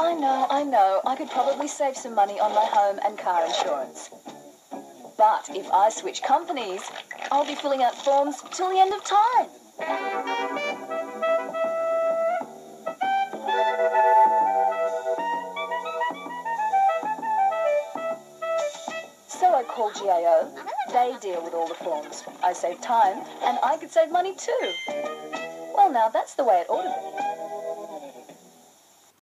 I know, I know. I could probably save some money on my home and car insurance. But if I switch companies, I'll be filling out forms till the end of time. So I called GIO. They deal with all the forms. I save time, and I could save money too. Well, now that's the way it ought to be.